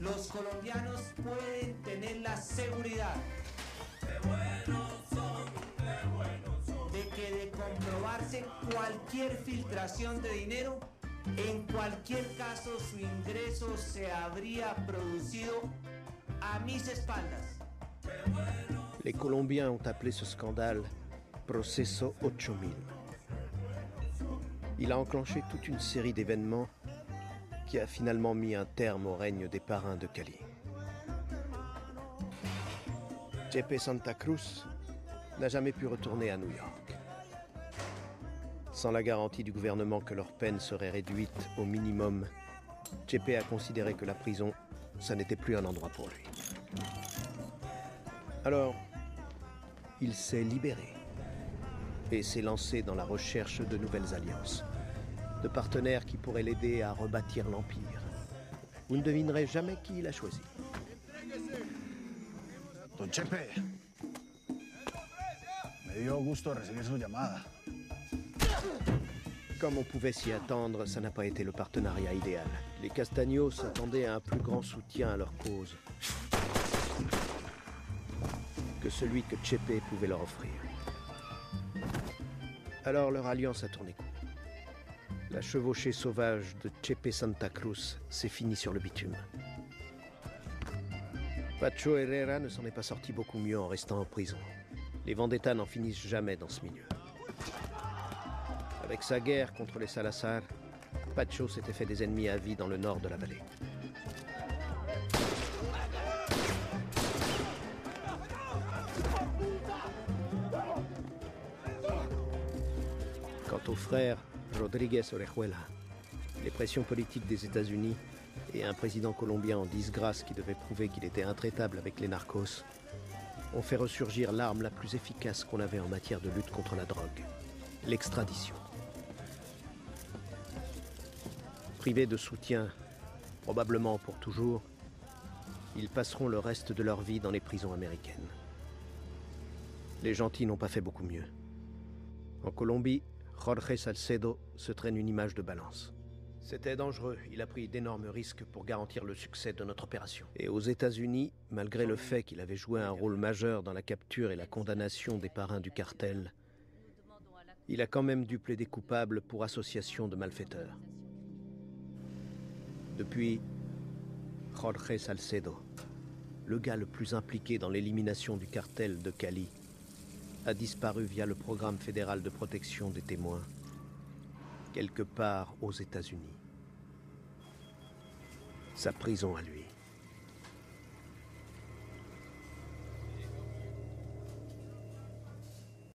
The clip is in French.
los colombianos pueden tener la seguridad de que de comprobarse cualquier filtración de dinero, en cualquier caso su ingreso se habría producido a mis espaldas. Les Colombiens ont appelé ce scandale Proceso 8000. Il a enclenché toute une série d'événements qui a finalement mis un terme au règne des parrains de Cali. Jeppe Santa Cruz n'a jamais pu retourner à New York. Sans la garantie du gouvernement que leur peine serait réduite au minimum, Jeppe a considéré que la prison, ça n'était plus un endroit pour lui. Alors, il s'est libéré et s'est lancé dans la recherche de nouvelles alliances, de partenaires qui pourraient l'aider à rebâtir l'Empire. Vous ne devinerez jamais qui il a choisi. Don Chepe, me dio gusto recibir su llamada. Comme on pouvait s'y attendre, ça n'a pas été le partenariat idéal. Les Castagnos s'attendaient à un plus grand soutien à leur cause que celui que Chepe pouvait leur offrir. Alors leur alliance a tourné court. La chevauchée sauvage de Chepe Santa Cruz s'est finie sur le bitume. Pacho Herrera ne s'en est pas sorti beaucoup mieux en restant en prison. Les vendettas n'en finissent jamais dans ce milieu. Avec sa guerre contre les Salazar, Pacho s'était fait des ennemis à vie dans le nord de la vallée. Quant au frère Rodriguez Orejuela, les pressions politiques des États-Unis et un président colombien en disgrâce qui devait prouver qu'il était intraitable avec les narcos ont fait ressurgir l'arme la plus efficace qu'on avait en matière de lutte contre la drogue, l'extradition. Privés de soutien, probablement pour toujours, ils passeront le reste de leur vie dans les prisons américaines. Les gentils n'ont pas fait beaucoup mieux. En Colombie, Jorge Salcedo se traîne une image de balance. C'était dangereux, il a pris d'énormes risques pour garantir le succès de notre opération. Et aux États-Unis, malgré le fait qu'il avait joué un rôle majeur dans la capture et la condamnation des parrains du cartel, il a quand même dû plaider coupable pour association de malfaiteurs. Depuis, Jorge Salcedo, le gars le plus impliqué dans l'élimination du cartel de Cali, a disparu via le programme fédéral de protection des témoins, quelque part aux États-Unis. Sa prison à lui.